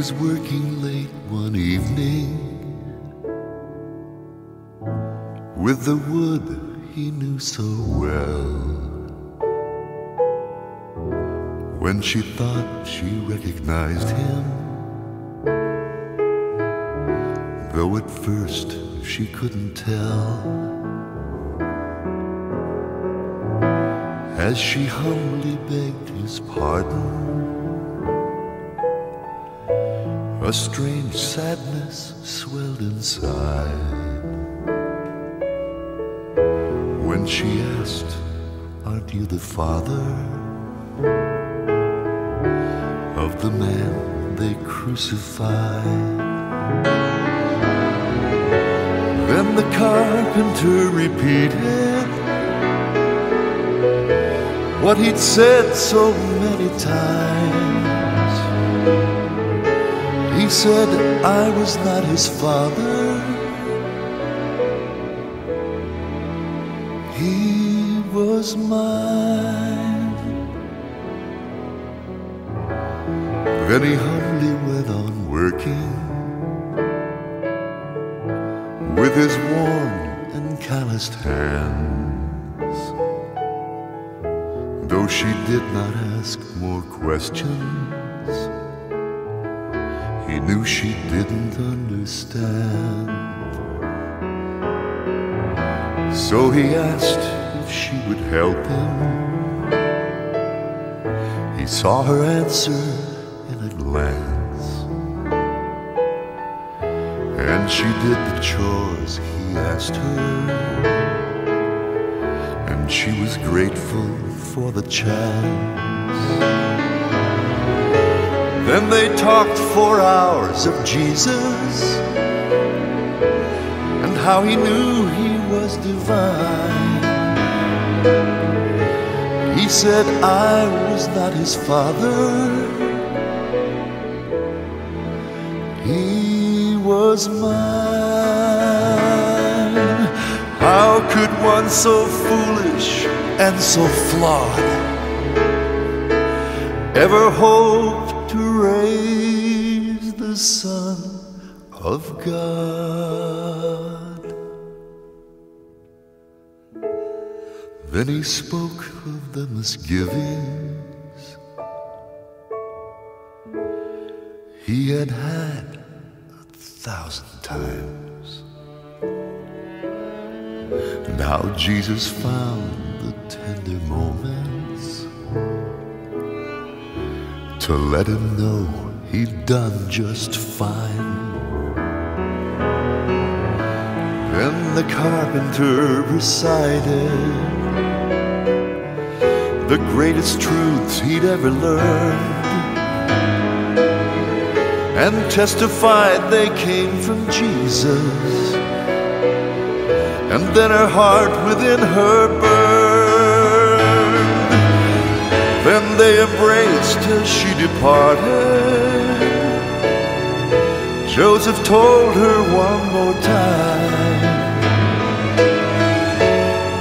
was working late one evening with the wood he knew so well. When she thought she recognized him, though at first she couldn't tell. As she humbly begged his pardon, a strange sadness swelled inside. When she asked, Aren't you the father of the man they crucified? Then the carpenter repeated what he'd said so many times. Said, I was not his father. He was mine. Then he humbly went on working with his warm and calloused hands. Though she did not ask more questions, knew she didn't understand. So he asked if she would help him. He saw her answer in a glance. And she did the chores he asked her. And she was grateful for the chance. Then they talked for hours of Jesus and how he knew he was divine. He said, I was not his father. He was mine. How could one so foolish and so flawed ever hope to raise the Son of God? Then he spoke of the misgivings he had had a thousand times. Now Jesus found the tender moments to let him know he'd done just fine. Then the carpenter recited the greatest truths he'd ever learned and testified they came from Jesus. And then her heart within her burned. Then they embraced till she departed. Joseph told her one more time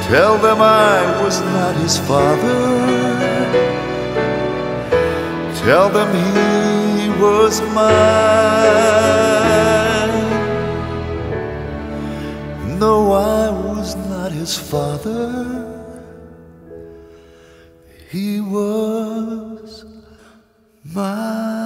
Tell them I was not his father. Tell them he was mine. No, I was not his father. He was mine.